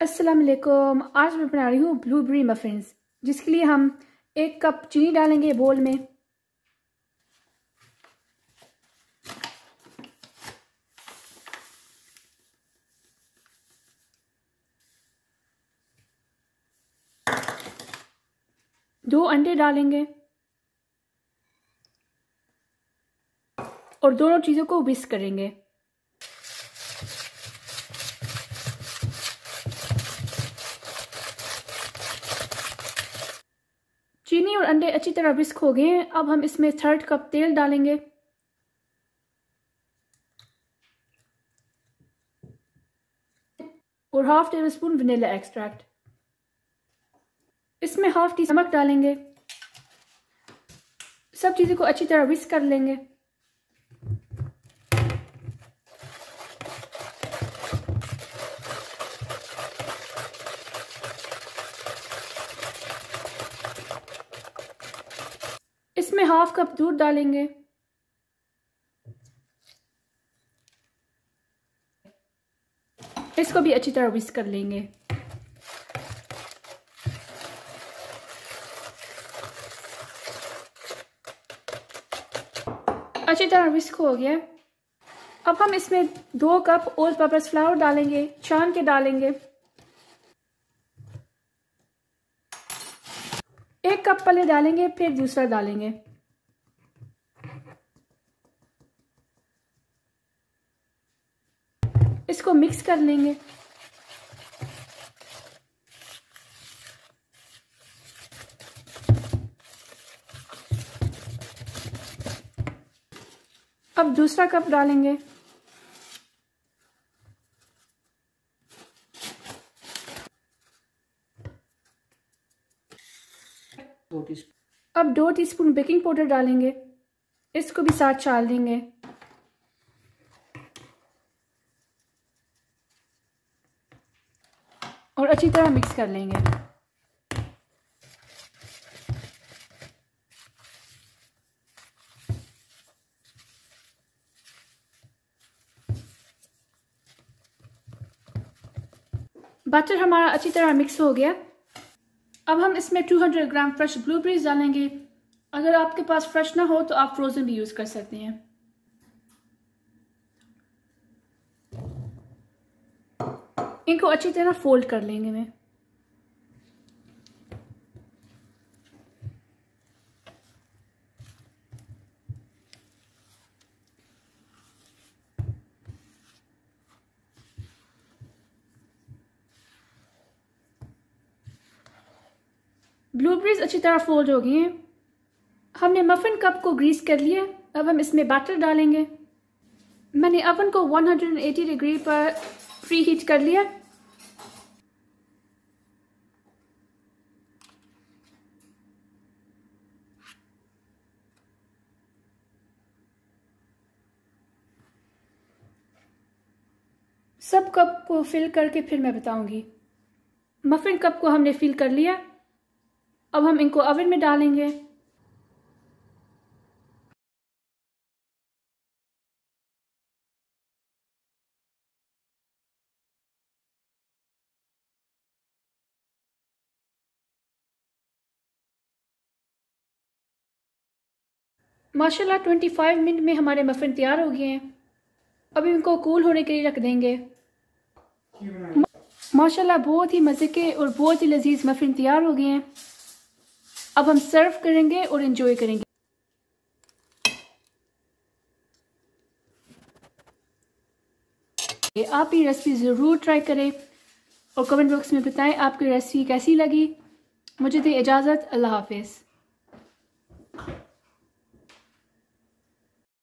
अस्सलाम वालेकुम आज मैं बना रही हूँ ब्लूबेरी मफिन्स जिसके लिए हम एक कप चीनी डालेंगे बोल में। दो अंडे डालेंगे और दोनों चीज़ों को विस्क करेंगे। चीनी और अंडे अच्छी तरह विस्क हो गए हैं। अब हम इसमें थर्ड कप तेल डालेंगे। और half table spoon vanilla extract. इसमें हाफ़ टी नमक डालेंगे। सब चीज़ों को अच्छी तरह विस्क कर लेंगे। इसमें हाफ़ कप दूध डालेंगे। इसको भी अच्छी तरह विस्क कर लेंगे। अच्छी तरह विस्क हो गया। अब हम इसमें दो कप ओल पर्पस फ्लावर डालेंगे, छान के डालेंगे। एक कप पहले डालेंगे, फिर दूसरा डालेंगे। इसको मिक्स कर लेंगे। अब दूसरा कप डालेंगे। अब दो टीस्पून बेकिंग पाउडर डालेंगे। इसको भी साथ चाल देंगे। और अच्छी तरह मिक्स कर लेंगे। बटर हमारा अच्छी तरह मिक्स हो गया। अब हम इसमें 200 ग्राम फ्रेश ब्लूबेरीज डालेंगे। अगर आपके पास फ्रेश ना हो तो आप फ्रोज़न भी यूज़ कर सकते हैं। इनको अच्छी तरह फोल्ड कर लेंगे मैं। ब्लूबेरीज अच्छी तरह फोल्ड हो गई हैं। हमने मफिन कप को ग्रीस कर लिया, अब हम इसमें बटर डालेंगे। मैंने अवन को 180 डिग्री पर प्री हीट कर लिया। सब कप को फिल करके फिर मैं बताऊँगी। मफिन कप को हमने फिल कर लिया। अब हम इनको अवन में डालेंगे। माशाल्लाह 25 मिनट में हमारे मफिन तैयार हो गए हैं। अभी इनको कूल होने के लिए रख देंगे। माशाल्लाह, बहुत ही मज़े के और बहुत ही लजीज मफिन तैयार हो गए हैं। अब हम सर्व करेंगे और इंजॉय करेंगे। आप ये रेसिपी ज़रूर ट्राई करें और कमेंट बॉक्स में बताएँ आपकी रेसिपी कैसी लगी। मुझे दे इजाज़त, अल्लाह हाफिज़।